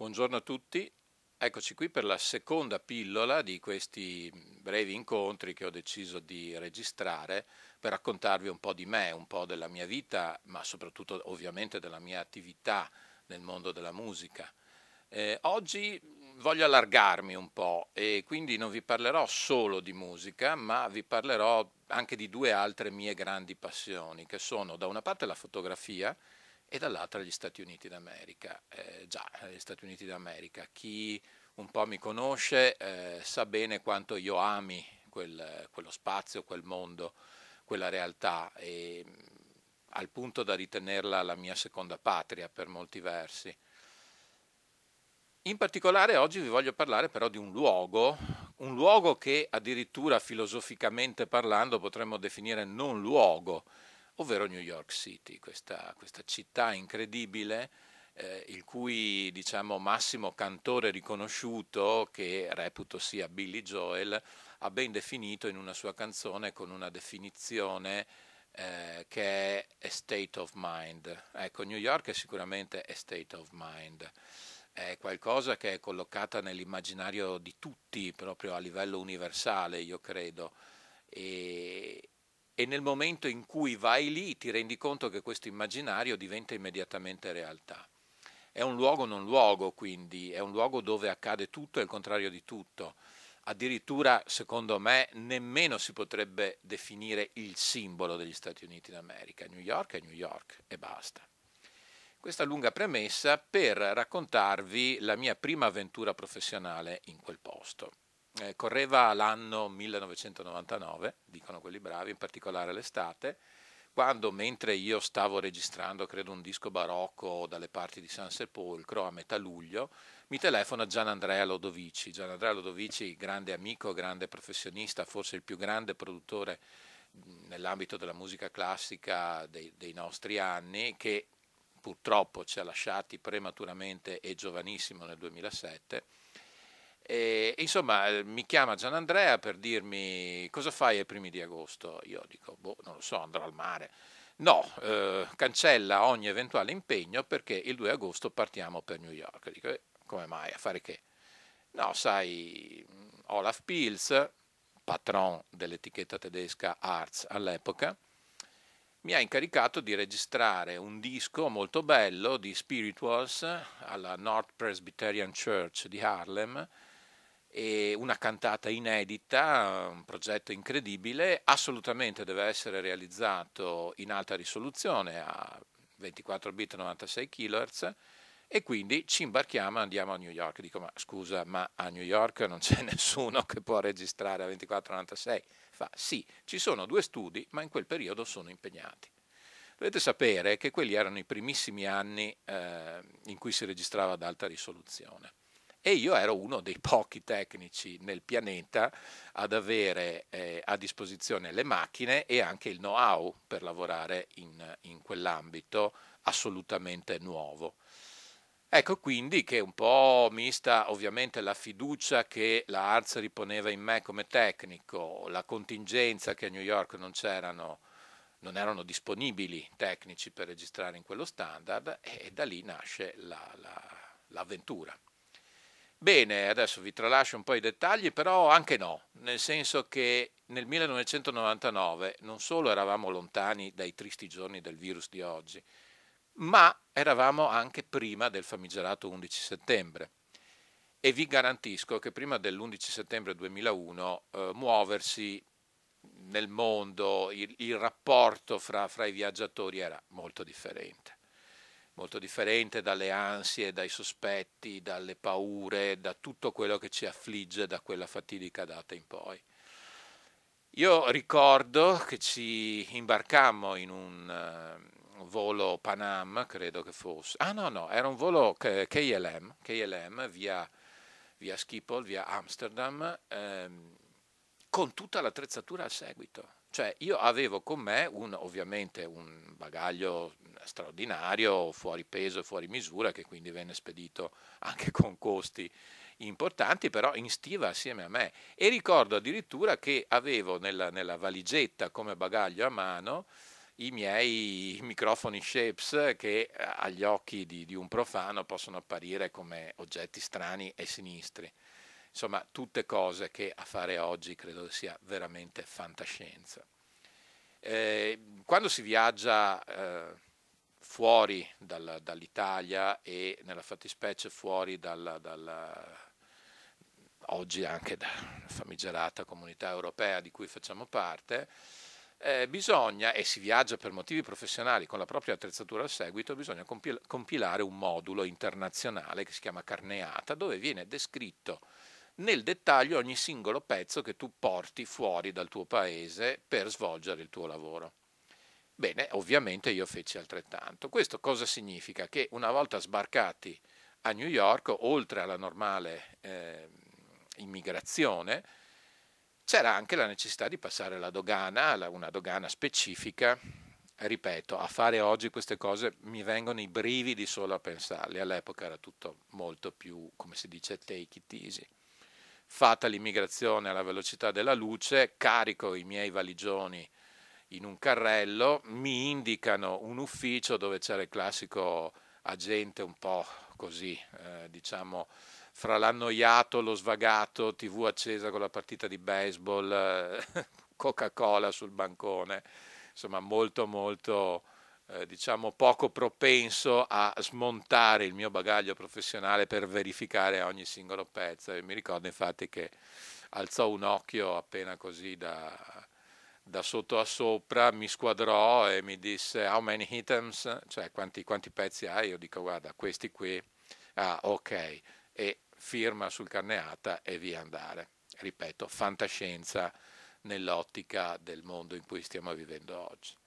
Buongiorno a tutti, eccoci qui per la seconda pillola di questi brevi incontri che ho deciso di registrare per raccontarvi un po' di me, un po' della mia vita, ma soprattutto ovviamente della mia attività nel mondo della musica. Eh, oggi voglio allargarmi un po' e quindi non vi parlerò solo di musica, ma vi parlerò anche di due altre mie grandi passioni, che sono da una parte la fotografia, e dall'altra gli Stati Uniti d'America. Eh, già, gli Stati Uniti d'America, chi un po' mi conosce eh, sa bene quanto io ami quel, quello spazio, quel mondo, quella realtà, e, al punto da ritenerla la mia seconda patria per molti versi. In particolare oggi vi voglio parlare però di un luogo, un luogo che addirittura filosoficamente parlando potremmo definire non luogo, ovvero New York City, questa, questa città incredibile, eh, il cui diciamo, massimo cantore riconosciuto, che reputo sia Billy Joel, ha ben definito in una sua canzone con una definizione eh, che è a state of mind. Ecco, New York è sicuramente a state of mind è qualcosa che è collocata nell'immaginario di tutti, proprio a livello universale, io credo. E, e nel momento in cui vai lì ti rendi conto che questo immaginario diventa immediatamente realtà. È un luogo non luogo, quindi, è un luogo dove accade tutto e il contrario di tutto. Addirittura, secondo me, nemmeno si potrebbe definire il simbolo degli Stati Uniti d'America. New York è New York e basta. Questa lunga premessa per raccontarvi la mia prima avventura professionale in quel posto. Eh, correva l'anno 1999, dicono quelli bravi, in particolare l'estate, quando mentre io stavo registrando, credo, un disco barocco dalle parti di San Sepolcro a metà luglio, mi telefona Gian Andrea Lodovici. Gian Andrea Lodovici, grande amico, grande professionista, forse il più grande produttore nell'ambito della musica classica dei, dei nostri anni, che purtroppo ci ha lasciati prematuramente e giovanissimo nel 2007 e, insomma, eh, mi chiama Gianandrea per dirmi cosa fai ai primi di agosto. Io dico, boh, non lo so, andrò al mare. No, eh, cancella ogni eventuale impegno perché il 2 agosto partiamo per New York. Dico, eh, come mai? A fare che? No, sai, Olaf Pils, patron dell'etichetta tedesca Arts all'epoca, mi ha incaricato di registrare un disco molto bello di spirituals alla North Presbyterian Church di Harlem, una cantata inedita, un progetto incredibile, assolutamente deve essere realizzato in alta risoluzione a 24 bit 96 kHz e quindi ci imbarchiamo e andiamo a New York. Dico, ma scusa, ma a New York non c'è nessuno che può registrare a 2496? Fa, sì, ci sono due studi, ma in quel periodo sono impegnati. Dovete sapere che quelli erano i primissimi anni eh, in cui si registrava ad alta risoluzione e io ero uno dei pochi tecnici nel pianeta ad avere eh, a disposizione le macchine e anche il know-how per lavorare in, in quell'ambito assolutamente nuovo. Ecco quindi che un po' mista ovviamente la fiducia che la Arts riponeva in me come tecnico, la contingenza che a New York non c'erano non erano disponibili tecnici per registrare in quello standard e da lì nasce la, la, l'avventura. Bene, adesso vi tralascio un po' i dettagli, però anche no, nel senso che nel 1999 non solo eravamo lontani dai tristi giorni del virus di oggi, ma eravamo anche prima del famigerato 11 settembre. E vi garantisco che prima dell'11 settembre 2001 eh, muoversi nel mondo, il, il rapporto fra, fra i viaggiatori era molto differente molto differente dalle ansie, dai sospetti, dalle paure, da tutto quello che ci affligge da quella fatidica data in poi. Io ricordo che ci imbarcammo in un uh, volo Panam, credo che fosse. Ah no, no, era un volo KLM, KLM via, via Schiphol, via Amsterdam, ehm, con tutta l'attrezzatura a seguito. Cioè io avevo con me un, ovviamente un bagaglio straordinario, fuori peso e fuori misura, che quindi venne spedito anche con costi importanti, però in stiva assieme a me. E ricordo addirittura che avevo nella, nella valigetta come bagaglio a mano i miei microfoni Shapes che eh, agli occhi di, di un profano possono apparire come oggetti strani e sinistri. Insomma, tutte cose che a fare oggi credo sia veramente fantascienza. Eh, quando si viaggia eh, fuori dal, dall'Italia e nella fattispecie fuori dalla, dalla oggi anche dalla famigerata comunità europea di cui facciamo parte, eh, bisogna, e si viaggia per motivi professionali con la propria attrezzatura al seguito, bisogna compil- compilare un modulo internazionale che si chiama Carneata, dove viene descritto nel dettaglio ogni singolo pezzo che tu porti fuori dal tuo paese per svolgere il tuo lavoro. Bene, ovviamente io feci altrettanto. Questo cosa significa? Che una volta sbarcati a New York, oltre alla normale eh, immigrazione, c'era anche la necessità di passare la dogana, una dogana specifica. Ripeto, a fare oggi queste cose mi vengono i brividi solo a pensarli, all'epoca era tutto molto più, come si dice, take it easy. Fatta l'immigrazione alla velocità della luce, carico i miei valigioni in un carrello, mi indicano un ufficio dove c'era il classico agente un po' così, eh, diciamo, fra l'annoiato, lo svagato, tv accesa con la partita di baseball, Coca-Cola sul bancone, insomma molto molto eh, diciamo poco propenso a smontare il mio bagaglio professionale per verificare ogni singolo pezzo. E mi ricordo infatti che alzò un occhio appena così da, da sotto a sopra, mi squadrò e mi disse how many items, cioè quanti, quanti pezzi hai, io dico guarda questi qui, ah ok, e firma sul carneata e via andare. Ripeto, fantascienza nell'ottica del mondo in cui stiamo vivendo oggi.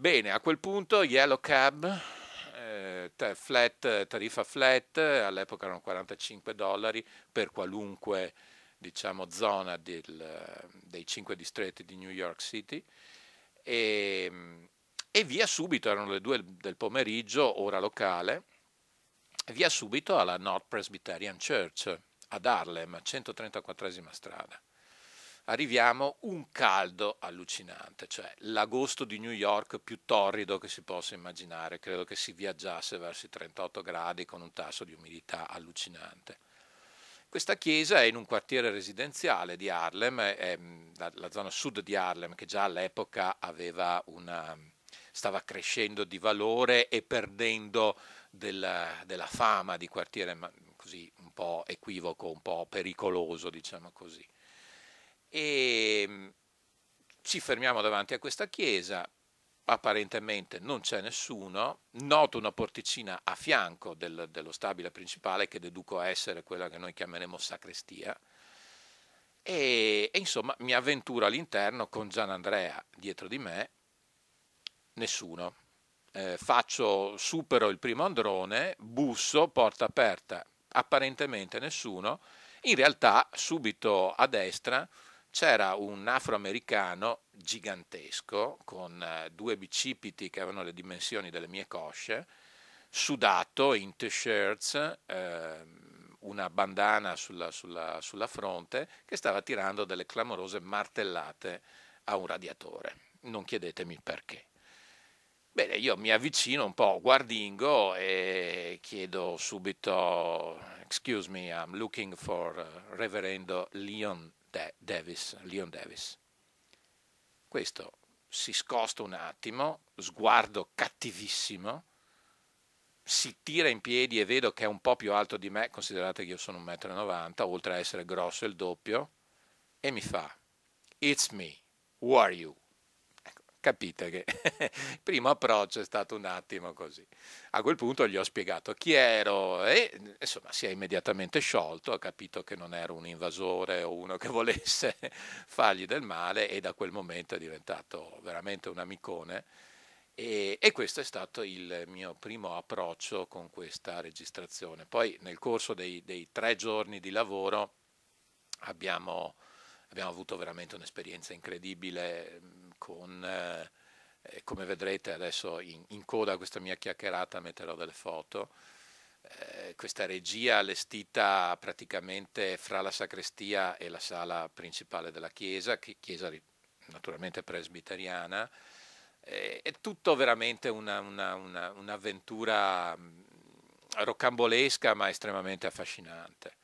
Bene, a quel punto Yellow Cab, eh, flat, tariffa flat, all'epoca erano 45 dollari per qualunque diciamo, zona del, dei cinque distretti di New York City e, e via subito, erano le due del pomeriggio, ora locale, via subito alla North Presbyterian Church ad Harlem, 134esima strada. Arriviamo un caldo allucinante, cioè l'agosto di New York più torrido che si possa immaginare, credo che si viaggiasse verso i 38 gradi con un tasso di umidità allucinante. Questa chiesa è in un quartiere residenziale di Harlem, è la, la zona sud di Harlem che già all'epoca una, stava crescendo di valore e perdendo della, della fama di quartiere così un po' equivoco, un po' pericoloso, diciamo così. E ehm, ci fermiamo davanti a questa chiesa, apparentemente non c'è nessuno, noto una porticina a fianco del, dello stabile principale che deduco essere quella che noi chiameremo sacrestia. E, e insomma mi avventuro all'interno con Gian Andrea dietro di me, nessuno, eh, faccio, supero il primo androne, busso, porta aperta, apparentemente nessuno, in realtà subito a destra c'era un afroamericano gigantesco con eh, due bicipiti che avevano le dimensioni delle mie cosce, sudato in t-shirts, eh, una bandana sulla, sulla, sulla fronte, che stava tirando delle clamorose martellate a un radiatore. Non chiedetemi perché. Bene, io mi avvicino un po' guardingo e chiedo subito, excuse me, I'm looking for uh, Reverendo Leon De- Davis, Leon Davis. Questo si scosta un attimo, sguardo cattivissimo, si tira in piedi e vedo che è un po' più alto di me, considerate che io sono 1,90 m, oltre a essere grosso il doppio, e mi fa, It's me, who are you? Capite che il primo approccio è stato un attimo così. A quel punto gli ho spiegato chi ero e insomma si è immediatamente sciolto, ha capito che non ero un invasore o uno che volesse fargli del male e da quel momento è diventato veramente un amicone. E, e questo è stato il mio primo approccio con questa registrazione. Poi nel corso dei, dei tre giorni di lavoro abbiamo, abbiamo avuto veramente un'esperienza incredibile con, eh, eh, come vedrete adesso in, in, coda a questa mia chiacchierata metterò delle foto, eh, questa regia allestita praticamente fra la sacrestia e la sala principale della chiesa, chiesa naturalmente presbiteriana, è tutto veramente una, una, una, un'avventura rocambolesca ma estremamente affascinante.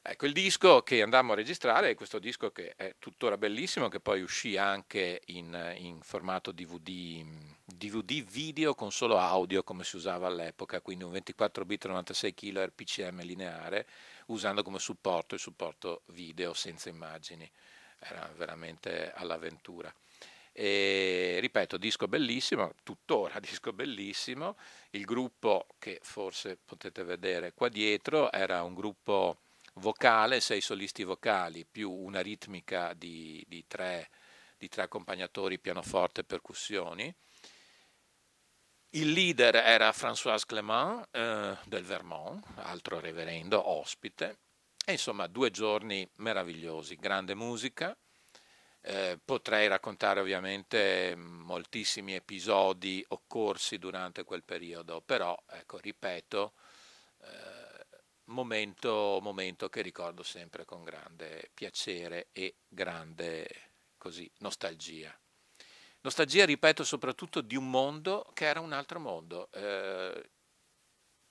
Ecco, il disco che andammo a registrare è questo disco che è tuttora bellissimo, che poi uscì anche in, in formato DVD, DVD, video con solo audio come si usava all'epoca, quindi un 24 bit 96 kg PCM lineare, usando come supporto il supporto video senza immagini. Era veramente all'avventura. E, ripeto, disco bellissimo, tuttora disco bellissimo. Il gruppo che forse potete vedere qua dietro era un gruppo vocale, sei solisti vocali più una ritmica di, di, tre, di tre accompagnatori, pianoforte e percussioni. Il leader era François Clément eh, del Vermont, altro reverendo, ospite. E insomma, due giorni meravigliosi, grande musica. Eh, potrei raccontare ovviamente moltissimi episodi occorsi durante quel periodo, però, ecco, ripeto, momento, momento che ricordo sempre con grande piacere e grande così, nostalgia. Nostalgia, ripeto, soprattutto di un mondo che era un altro mondo. Eh,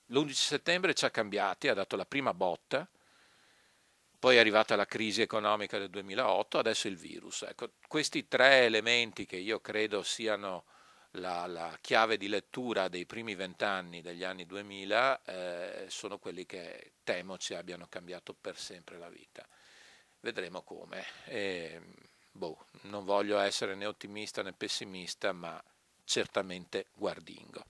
L'11 settembre ci ha cambiati, ha dato la prima botta, poi è arrivata la crisi economica del 2008, adesso il virus. Ecco, questi tre elementi che io credo siano la, la, chiave di lettura dei primi vent'anni degli anni 2000 eh, sono quelli che temo ci abbiano cambiato per sempre la vita. Vedremo come. E, boh, non voglio essere né ottimista né pessimista, ma certamente guardingo.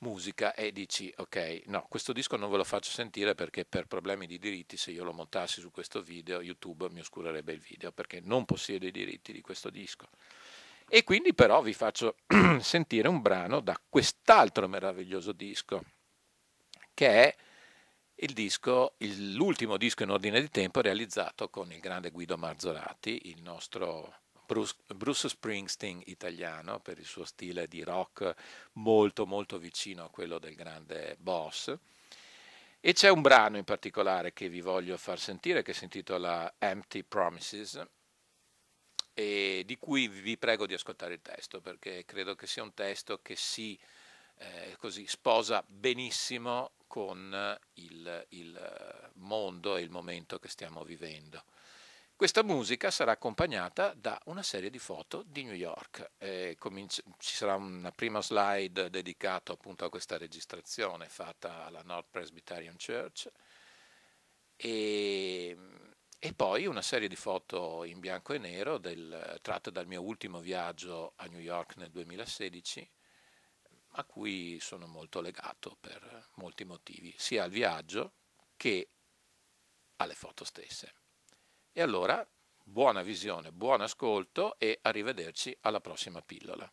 Musica e dici, ok, no, questo disco non ve lo faccio sentire perché per problemi di diritti, se io lo montassi su questo video, YouTube mi oscurerebbe il video perché non possiedo i diritti di questo disco. E quindi però vi faccio sentire un brano da quest'altro meraviglioso disco, che è disco, l'ultimo disco in ordine di tempo realizzato con il grande Guido Marzorati, il nostro Bruce, Bruce, Springsteen italiano per il suo stile di rock molto molto vicino a quello del grande boss. E c'è un brano in particolare che vi voglio far sentire che si intitola Empty Promises e di cui vi prego di ascoltare il testo perché credo che sia un testo che si eh, così, sposa benissimo con il, il mondo e il momento che stiamo vivendo. Questa musica sarà accompagnata da una serie di foto di New York. Eh, cominci- ci sarà una prima slide dedicata appunto a questa registrazione fatta alla North Presbyterian Church e e poi una serie di foto in bianco e nero del, tratte dal mio ultimo viaggio a New York nel 2016, a cui sono molto legato per molti motivi, sia al viaggio che alle foto stesse. E allora buona visione, buon ascolto e arrivederci alla prossima pillola.